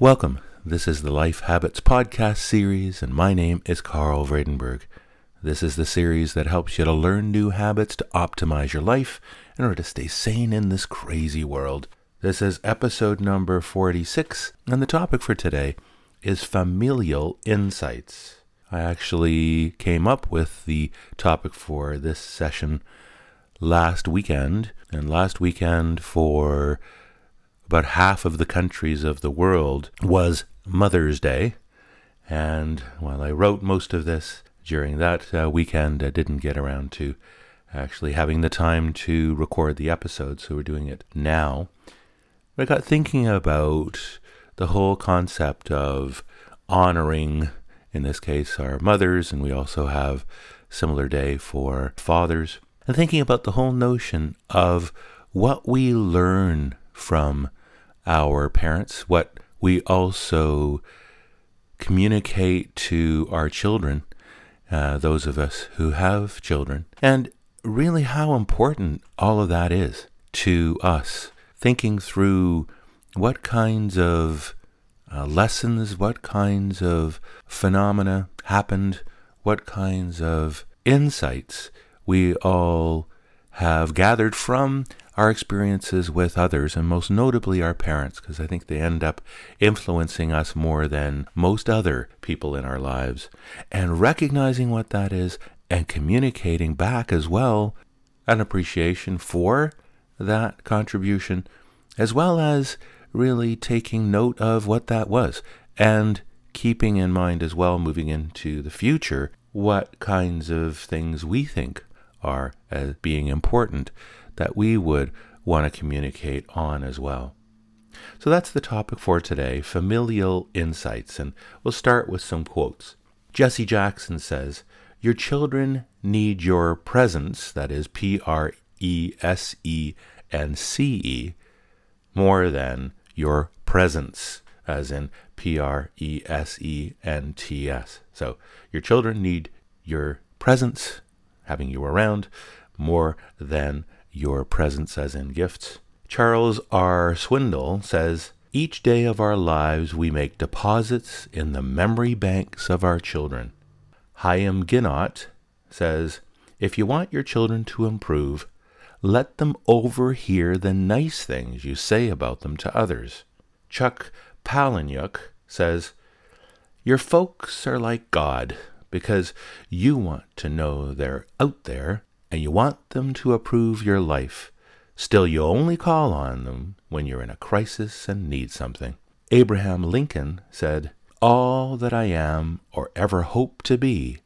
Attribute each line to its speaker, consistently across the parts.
Speaker 1: Welcome. This is the Life Habits podcast series, and my name is Karel Vredenburg. This is the series that helps you to learn new habits to optimize your life in order to stay sane in this crazy world. This is episode number 46, and the topic for today is familial insights. I actually came up with the topic for this session last weekend, and last weekend for about half of the countries of the world was Mother's Day. And while I wrote most of this during that uh, weekend, I didn't get around to actually having the time to record the episode, so we're doing it now. I got thinking about the whole concept of honoring, in this case, our mothers, and we also have similar day for fathers, and thinking about the whole notion of what we learn from our parents, what we also communicate to our children, uh, those of us who have children, and really how important all of that is to us. Thinking through what kinds of uh, lessons, what kinds of phenomena happened, what kinds of insights we all have gathered from our experiences with others, and most notably our parents, because I think they end up influencing us more than most other people in our lives, and recognizing what that is and communicating back as well an appreciation for that contribution, as well as really taking note of what that was and keeping in mind as well moving into the future what kinds of things we think are as being important that we would want to communicate on as well. So that's the topic for today familial insights. And we'll start with some quotes. Jesse Jackson says, Your children need your presence, that is P R E S E N C E, more than your presence, as in P R E S E N T S. So your children need your presence, having you around, more than your presence as in gifts. Charles R. Swindoll says, Each day of our lives we make deposits in the memory banks of our children. Haim Ginott says, If you want your children to improve, let them overhear the nice things you say about them to others. Chuck Palahniuk says, Your folks are like God because you want to know they're out there and you want them to approve your life. Still, you only call on them when you're in a crisis and need something. Abraham Lincoln said, All that I am or ever hope to be,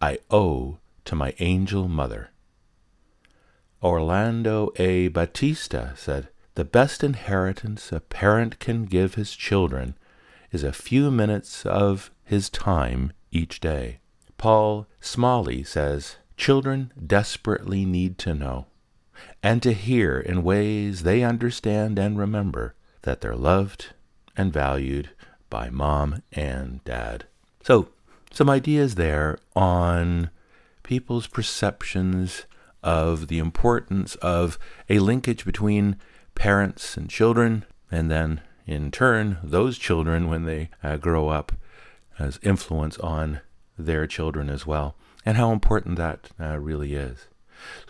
Speaker 1: I owe to my angel mother. Orlando A. Battista said, The best inheritance a parent can give his children is a few minutes of his time each day. Paul Smalley says, Children desperately need to know and to hear in ways they understand and remember that they're loved and valued by mom and dad. So, some ideas there on people's perceptions of the importance of a linkage between parents and children, and then in turn, those children, when they uh, grow up, as influence on their children as well and how important that uh, really is.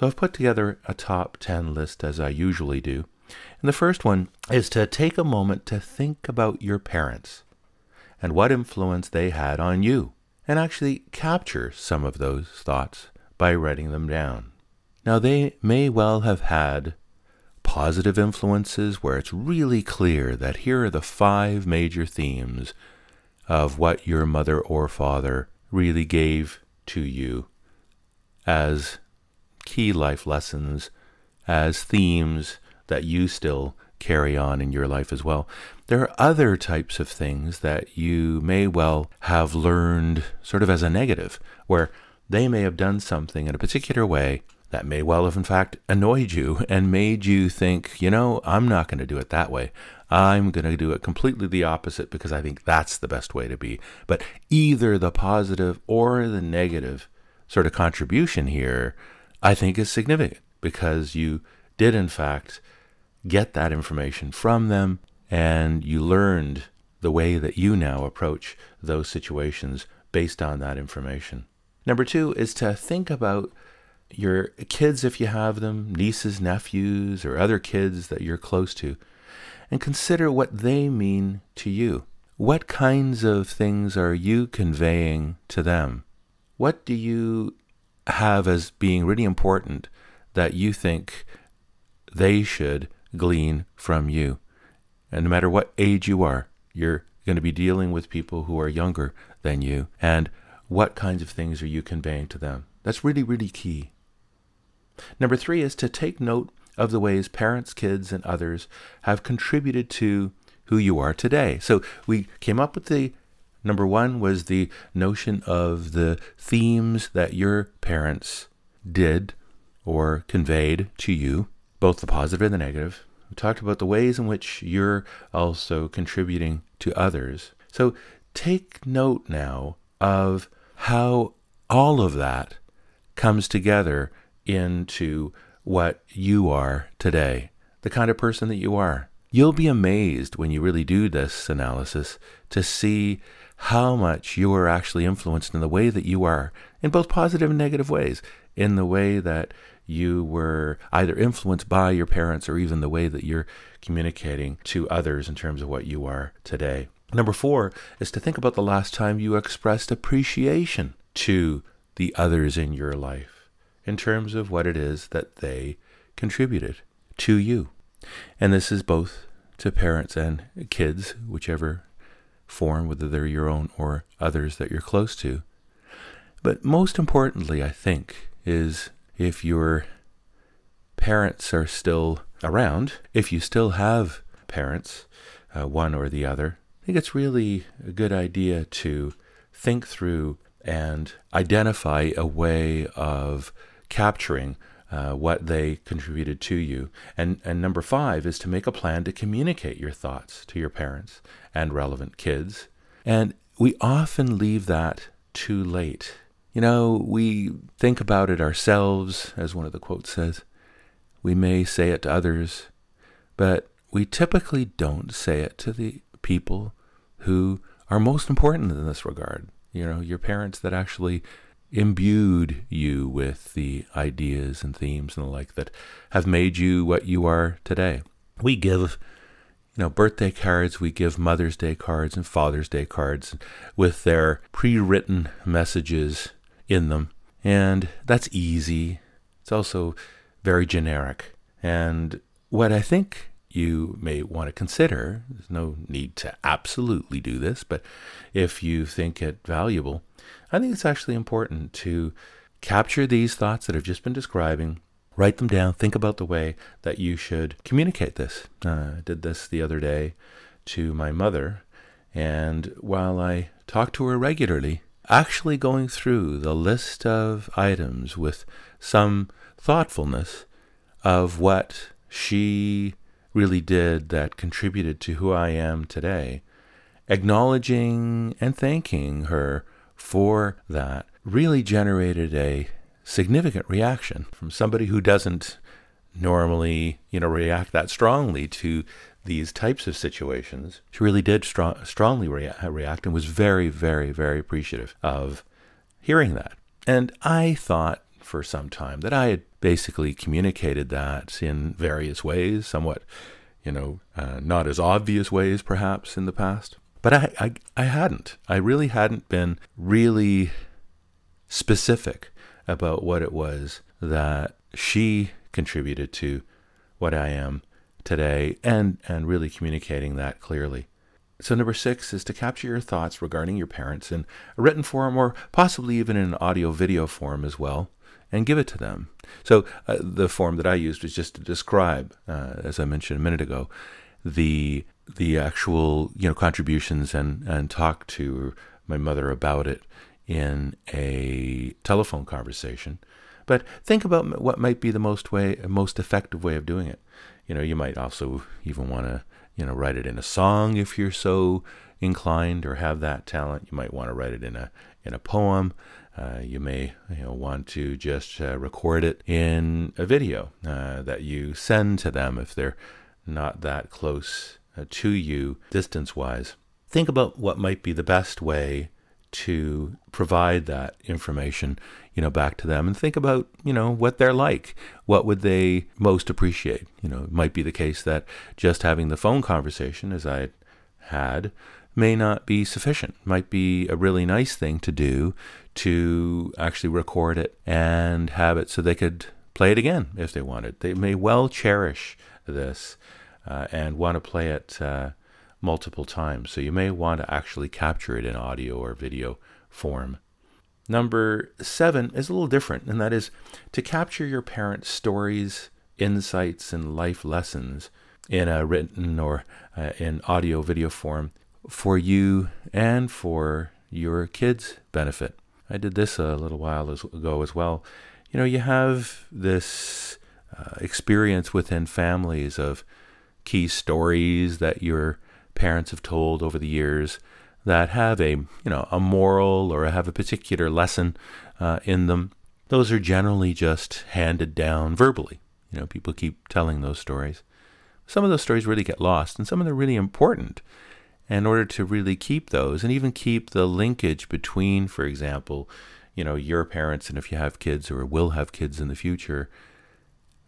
Speaker 1: So I've put together a top 10 list as I usually do. And the first one is to take a moment to think about your parents and what influence they had on you, and actually capture some of those thoughts by writing them down. Now, they may well have had positive influences where it's really clear that here are the five major themes of what your mother or father really gave to you as key life lessons, as themes that you still carry on in your life as well. There are other types of things that you may well have learned sort of as a negative, where they may have done something in a particular way that may well have, in fact, annoyed you and made you think, you know, I'm not going to do it that way. I'm going to do it completely the opposite because I think that's the best way to be. But either the positive or the negative sort of contribution here, I think is significant because you did, in fact, get that information from them and you learned the way that you now approach those situations based on that information. Number two is to think about your kids, if you have them, nieces, nephews, or other kids that you're close to, and consider what they mean to you. What kinds of things are you conveying to them? What do you have as being really important that you think they should glean from you? And no matter what age you are, you're going to be dealing with people who are younger than you. And what kinds of things are you conveying to them? That's really, really key. Number three is to take note of the ways parents, kids, and others have contributed to who you are today. So we came up with the number one was the notion of the themes that your parents did or conveyed to you, both the positive and the negative. We talked about the ways in which you're also contributing to others. So take note now of how all of that comes together into what you are today, the kind of person that you are. You'll be amazed when you really do this analysis to see how much you are actually influenced in the way that you are, in both positive and negative ways, in the way that you were either influenced by your parents or even the way that you're communicating to others in terms of what you are today. Number four is to think about the last time you expressed appreciation to the others in your life in terms of what it is that they contributed to you. And this is both to parents and kids, whichever form, whether they're your own or others that you're close to. But most importantly, I think, is if your parents are still around, if you still have parents, uh, one or the other, I think it's really a good idea to think through and identify a way of capturing uh, what they contributed to you. And, and number five is to make a plan to communicate your thoughts to your parents and relevant kids. And we often leave that too late. You know, we think about it ourselves, as one of the quotes says. We may say it to others, but we typically don't say it to the people who are most important in this regard. You know, your parents that actually imbued you with the ideas and themes and the like that have made you what you are today. We give you know, birthday cards, we give Mother's Day cards and Father's Day cards with their pre written messages in them. And that's easy. It's also very generic. And what I think you may want to consider, there's no need to absolutely do this, but if you think it valuable, I think it's actually important to capture these thoughts that I've just been describing, write them down, think about the way that you should communicate this. Uh, I did this the other day to my mother, and while I talk to her regularly, actually going through the list of items with some thoughtfulness of what she really did that contributed to who I am today, acknowledging and thanking her for that really generated a significant reaction from somebody who doesn't normally, you know, react that strongly to these types of situations, she really did strong, strongly rea- react and was very, very, very appreciative of hearing that. And I thought for some time that I had basically communicated that in various ways, somewhat, you know, uh, not as obvious ways perhaps in the past. But I, I, I hadn't. I really hadn't been really specific about what it was that she contributed to what I am today and, and really communicating that clearly. So, number six is to capture your thoughts regarding your parents in a written form or possibly even in an audio video form as well, and give it to them. So, uh, the form that I used was just to describe, uh, as I mentioned a minute ago, the the actual you know contributions and and talk to my mother about it in a telephone conversation. But think about what might be the most way, most effective way of doing it. You know, you might also even want to, you know, write it in a song if you're so inclined or have that talent. You might want to write it in a in a poem. Uh, you may you know, want to just uh, record it in a video uh, that you send to them if they're not that close Uh, to you distance wise. think about what might be the best way to provide that information, you know, back to them and think about, you know, what they're like. What would they most appreciate? You know, it might be the case that just having the phone conversation, as I had, may not be sufficient. Might be a really nice thing to do to actually record it and have it so they could play it again if they wanted. They may well cherish this uh, and want to play it uh, multiple times. So you may want to actually capture it in audio or video form. Number seven is a little different, and that is to capture your parents' stories, insights, and life lessons in a written or uh, in audio video form for you and for your kids' benefit. I did this a little while ago as well. You know, you have this uh, experience within families of key stories that your parents have told over the years that have a you know a moral or have a particular lesson uh, in them. Those are generally just handed down verbally. You know, people keep telling those stories. Some of those stories really get lost, and some of them are really important in order to really keep those and even keep the linkage between, for example, you know, your parents and if you have kids or will have kids in the future,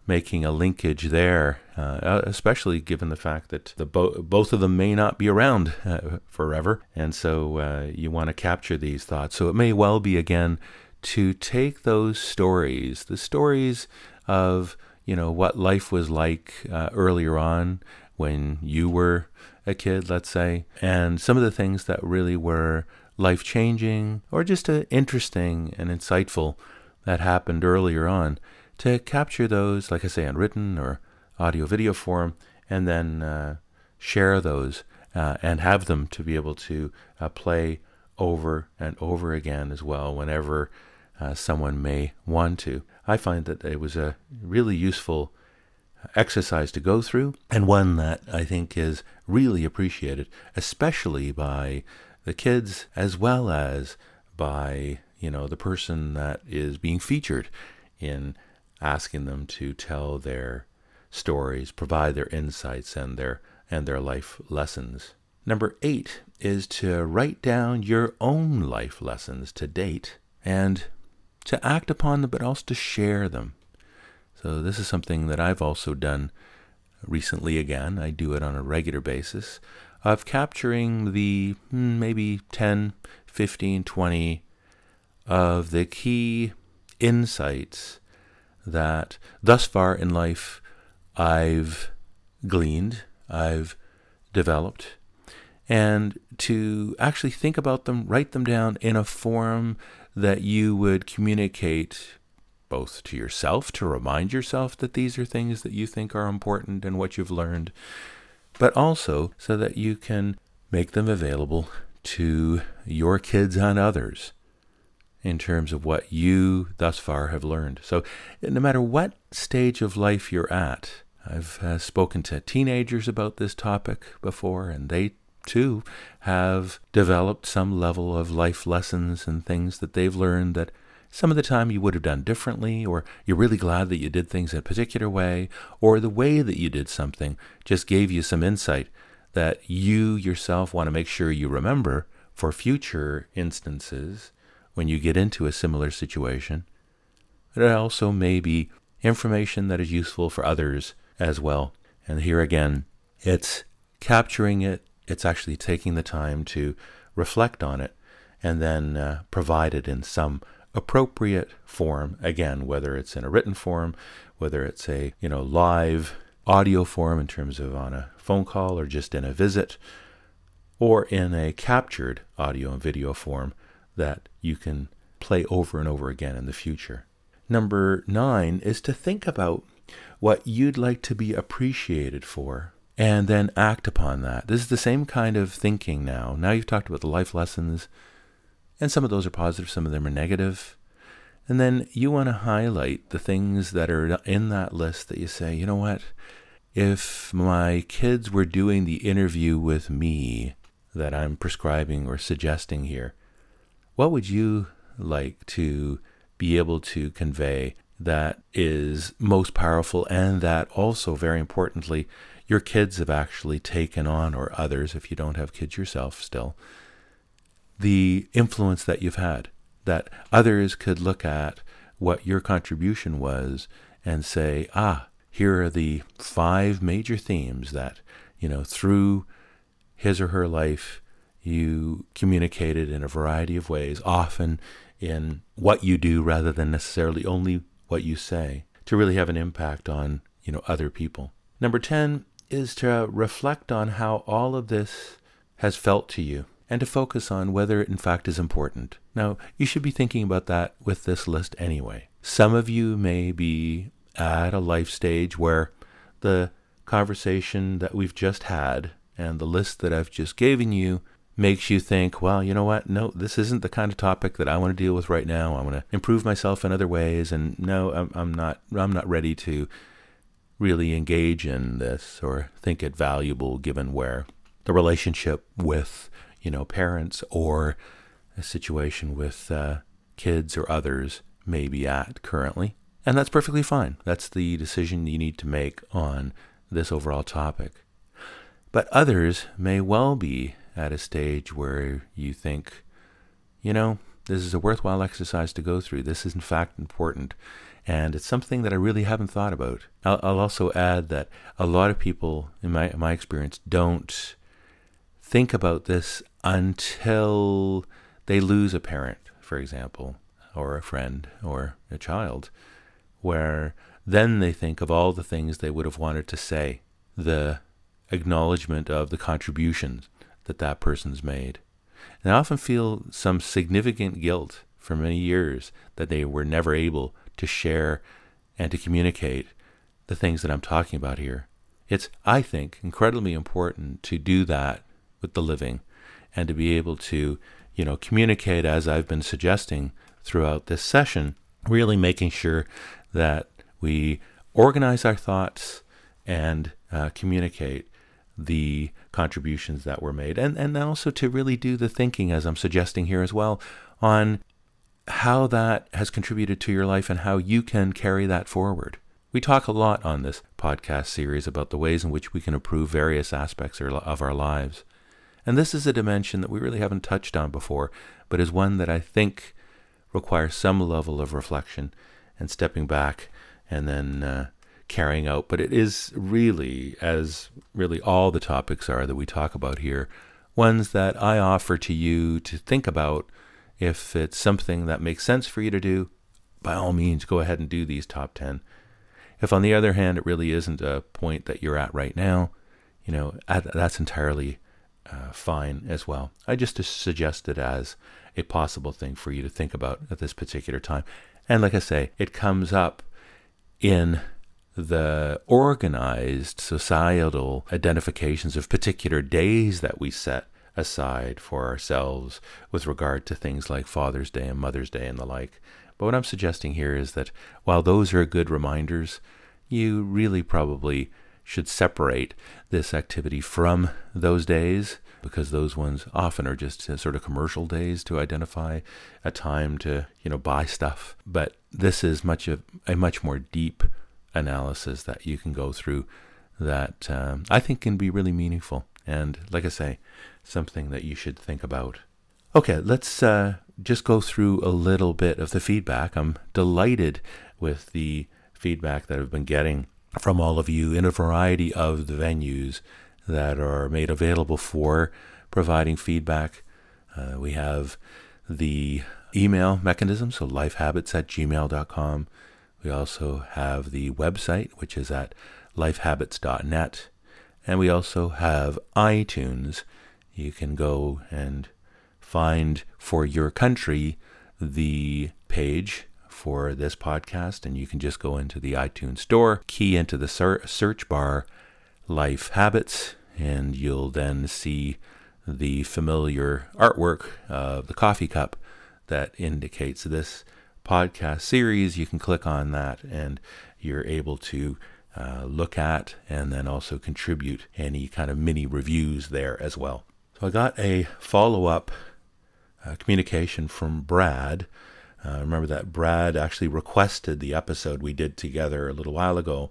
Speaker 1: making a linkage there, uh, especially given the fact that the bo- both of them may not be around uh, forever, and so uh, you want to capture these thoughts. So it may well be again to take those stories, the stories of you know what life was like uh, earlier on when you were a kid, let's say, and some of the things that really were life changing or just uh, interesting and insightful that happened earlier on, to capture those, like I say, in written or audio video form, and then uh, share those uh, and have them to be able to uh, play over and over again as well whenever uh, someone may want to. I find that it was a really useful exercise to go through, and one that I think is really appreciated, especially by the kids as well as by you know the person that is being featured in asking them to tell their stories, provide their insights and their and their life lessons. Number 8 is to write down your own life lessons to date and to act upon them but also to share them. So, this is something that I've also done recently again. I do it on a regular basis of capturing the hmm, maybe 10, 15, 20 of the key insights that thus far in life I've gleaned, I've developed, and to actually think about them, write them down in a form that you would communicate both to yourself to remind yourself that these are things that you think are important and what you've learned, but also so that you can make them available to your kids and others in terms of what you thus far have learned. So, no matter what stage of life you're at, I've uh, spoken to teenagers about this topic before, and they too have developed some level of life lessons and things that they've learned that some of the time you would have done differently, or you're really glad that you did things in a particular way, or the way that you did something just gave you some insight that you yourself want to make sure you remember for future instances when you get into a similar situation. It also may be information that is useful for others as well. And here again, it's capturing it, it's actually taking the time to reflect on it, and then uh, provide it in some appropriate form again whether it's in a written form whether it's a you know live audio form in terms of on a phone call or just in a visit or in a captured audio and video form that you can play over and over again in the future number 9 is to think about what you'd like to be appreciated for and then act upon that this is the same kind of thinking now now you've talked about the life lessons and some of those are positive, some of them are negative. And then you want to highlight the things that are in that list that you say, you know what? If my kids were doing the interview with me that I'm prescribing or suggesting here, what would you like to be able to convey that is most powerful, and that also, very importantly, your kids have actually taken on, or others, if you don't have kids yourself still, the influence that you've had. That others could look at what your contribution was and say, ah, here are the five major themes that, you know, through his or her life, you communicated in a variety of ways, often in what you do rather than necessarily only what you say, to really have an impact on, you know, other people. Number 10 is to reflect on how all of this has felt to you and to focus on whether it in fact is important. Now, you should be thinking about that with this list anyway. Some of you may be at a life stage where the conversation that we've just had and the list that I've just given you makes you think, well, you know what? No, this isn't the kind of topic that I want to deal with right now. I want to improve myself in other ways, and no, I'm, I'm not. I'm not ready to really engage in this or think it valuable, given where the relationship with you know parents or a situation with uh, kids or others may be at currently. And that's perfectly fine. That's the decision you need to make on this overall topic. But others may well be at a stage where you think, you know, this is a worthwhile exercise to go through. This is, in fact, important. And it's something that I really haven't thought about. I'll, I'll also add that a lot of people, in my, in my experience, don't think about this until they lose a parent, for example, or a friend or a child, where then they think of all the things they would have wanted to say, the acknowledgement of the contributions that that person's made. And I often feel some significant guilt for many years that they were never able to share and to communicate the things that I'm talking about here. It's, I think, incredibly important to do that with the living and to be able to, you know, communicate as I've been suggesting throughout this session, really making sure that we organize our thoughts and uh, communicate the contributions that were made, and, and also to really do the thinking, as I'm suggesting here as well, on how that has contributed to your life and how you can carry that forward. We talk a lot on this podcast series about the ways in which we can improve various aspects of our lives. And this is a dimension that we really haven't touched on before, but is one that I think requires some level of reflection and stepping back and then uh, carrying out. But it is really, as really all the topics are that we talk about here, ones that I offer to you to think about. If it's something that makes sense for you to do, by all means, go ahead and do these top 10. If, on the other hand, it really isn't a point that you're at right now, you know, that's entirely uh, fine as well. I just suggest it as a possible thing for you to think about at this particular time. And like I say, it comes up in the organized societal identifications of particular days that we set aside for ourselves with regard to things like Father's Day and Mother's Day and the like. But what I'm suggesting here is that while those are good reminders, you really probably should separate this activity from those days because those ones often are just uh, sort of commercial days to identify a time to you know buy stuff but this is much of a much more deep analysis that you can go through that um, I think can be really meaningful. And like I say, something that you should think about. Okay, let's uh, just go through a little bit of the feedback. I'm delighted with the feedback that I've been getting from all of you in a variety of the venues that are made available for providing feedback. Uh, we have the email mechanism, so lifehabits at gmail.com. We also have the website, which is at lifehabits.net. And we also have iTunes. You can go and find for your country the page for this podcast, and you can just go into the iTunes store, key into the search bar Life Habits, and you'll then see the familiar artwork of the coffee cup that indicates this podcast series, you can click on that and you're able to uh, look at and then also contribute any kind of mini reviews there as well. So I got a follow up uh, communication from Brad Uh, remember that Brad actually requested the episode we did together a little while ago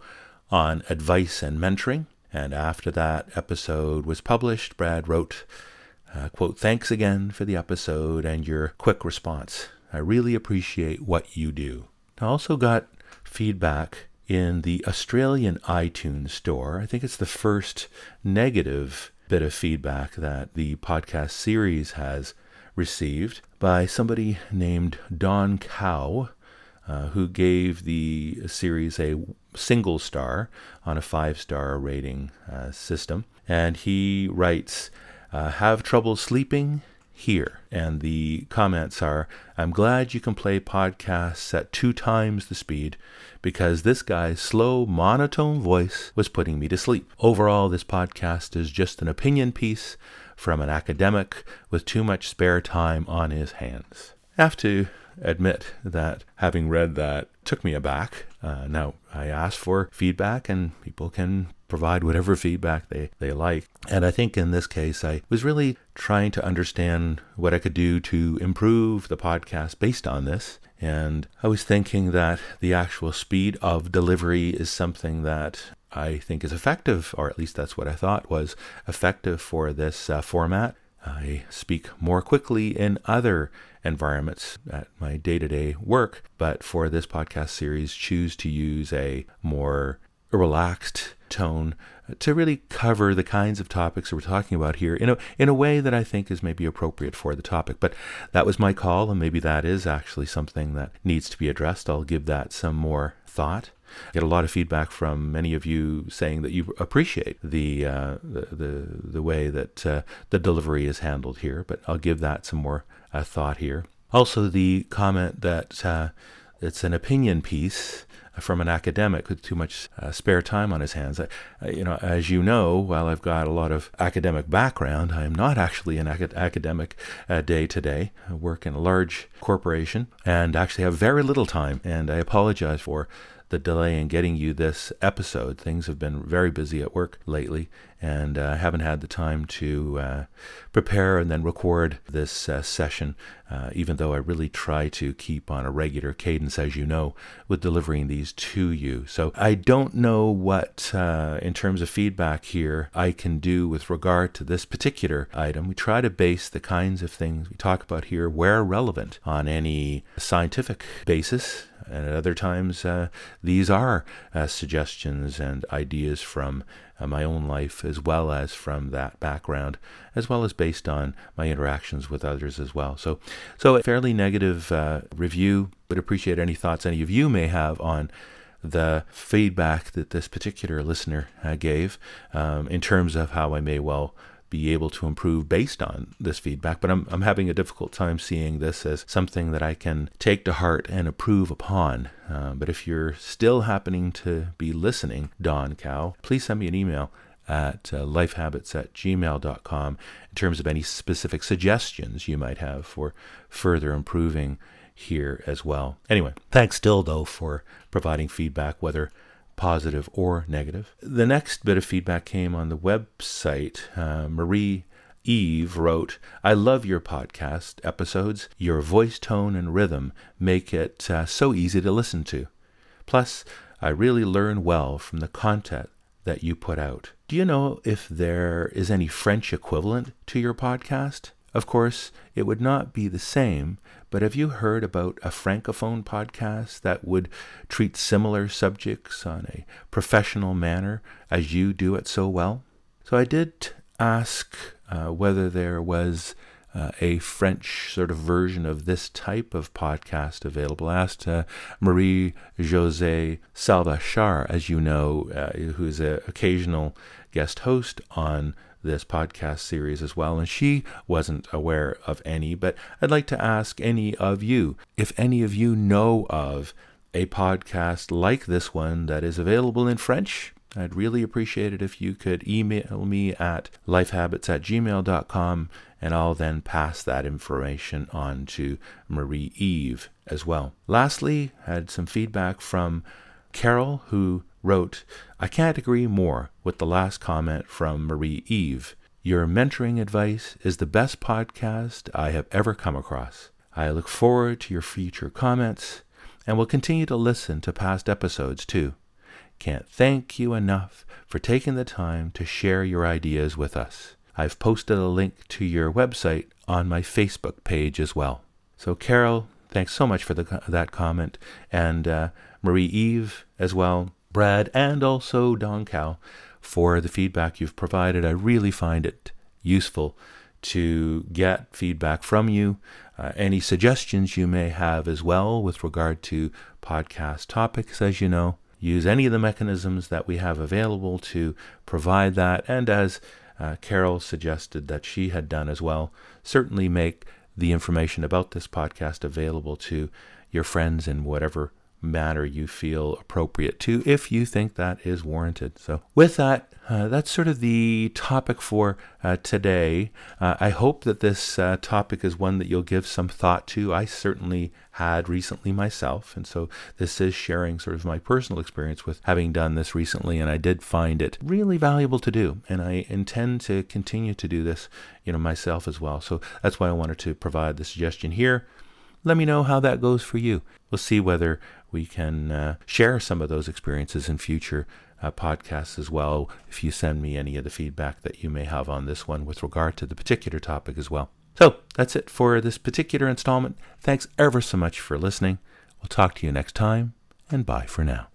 Speaker 1: on advice and mentoring. And after that episode was published, Brad wrote, uh, quote, thanks again for the episode and your quick response. I really appreciate what you do. I also got feedback in the Australian iTunes store. I think it's the first negative bit of feedback that the podcast series has received by somebody named Don Cow, uh, who gave the series a single star on a five star rating uh, system. And he writes, uh, Have trouble sleeping? Here. And the comments are I'm glad you can play podcasts at two times the speed because this guy's slow, monotone voice was putting me to sleep. Overall, this podcast is just an opinion piece from an academic with too much spare time on his hands. Have to admit that having read that took me aback. Uh, now, I asked for feedback, and people can provide whatever feedback they, they like. And I think in this case, I was really trying to understand what I could do to improve the podcast based on this. And I was thinking that the actual speed of delivery is something that I think is effective, or at least that's what I thought was effective for this uh, format. I speak more quickly in other environments at my day to day work, but for this podcast series, choose to use a more relaxed tone to really cover the kinds of topics that we're talking about here in a in a way that I think is maybe appropriate for the topic. But that was my call, and maybe that is actually something that needs to be addressed. I'll give that some more thought. I get a lot of feedback from many of you saying that you appreciate the uh, the, the, the way that uh, the delivery is handled here, but I'll give that some more uh, thought here. Also, the comment that uh, it's an opinion piece from an academic with too much uh, spare time on his hands. I, you know, as you know, while I've got a lot of academic background, I am not actually an acad- academic day to day. I work in a large corporation and actually have very little time, and I apologize for the delay in getting you this episode. Things have been very busy at work lately, and I uh, haven't had the time to uh, prepare and then record this uh, session, uh, even though I really try to keep on a regular cadence, as you know, with delivering these to you. So I don't know what, uh, in terms of feedback here, I can do with regard to this particular item. We try to base the kinds of things we talk about here, where relevant, on any scientific basis and at other times uh, these are uh, suggestions and ideas from uh, my own life as well as from that background, as well as based on my interactions with others as well. So, so a fairly negative uh, review. Would appreciate any thoughts any of you may have on the feedback that this particular listener uh, gave um, in terms of how I may well be able to improve based on this feedback. But I'm, I'm having a difficult time seeing this as something that I can take to heart and approve upon. Uh, but if you're still happening to be listening, Don Cow, please send me an email at uh, lifehabits at gmail.com in terms of any specific suggestions you might have for further improving here as well. Anyway, thanks still though for providing feedback, whether positive or negative. The next bit of feedback came on the website. Uh, Marie Eve wrote, I love your podcast episodes. Your voice tone and rhythm make it uh, so easy to listen to. Plus, I really learn well from the content that you put out. Do you know if there is any French equivalent to your podcast? Of course, it would not be the same, but have you heard about a francophone podcast that would treat similar subjects on a professional manner as you do it so well? So I did ask uh, whether there was uh, a French sort of version of this type of podcast available. I asked uh, Marie Jose Salvachar, as you know, uh, who's an occasional guest host on this podcast series as well, and she wasn't aware of any. But I'd like to ask any of you if any of you know of a podcast like this one that is available in French. I'd really appreciate it if you could email me at lifehabits at gmail.com and I'll then pass that information on to Marie Eve as well. Lastly, I had some feedback from Carol, who wrote, I can't agree more with the last comment from Marie Eve. Your mentoring advice is the best podcast I have ever come across. I look forward to your future comments and will continue to listen to past episodes too. Can't thank you enough for taking the time to share your ideas with us. I've posted a link to your website on my Facebook page as well. So, Carol, thanks so much for the, that comment, and uh, Marie Eve as well, Brad, and also Don Cow for the feedback you've provided. I really find it useful to get feedback from you, uh, any suggestions you may have as well with regard to podcast topics, as you know. Use any of the mechanisms that we have available to provide that, and as uh, Carol suggested that she had done as well, certainly make the information about this podcast available to your friends in whatever manner you feel appropriate to if you think that is warranted. So, with that, uh, that's sort of the topic for uh, today. Uh, I hope that this uh, topic is one that you'll give some thought to. I certainly had recently myself, and so this is sharing sort of my personal experience with having done this recently, and I did find it really valuable to do, and I intend to continue to do this, you know, myself as well. So that's why I wanted to provide the suggestion here. Let me know how that goes for you. We'll see whether we can uh, share some of those experiences in future uh, podcasts as well if you send me any of the feedback that you may have on this one with regard to the particular topic as well. So that's it for this particular installment. Thanks ever so much for listening. We'll talk to you next time, and bye for now.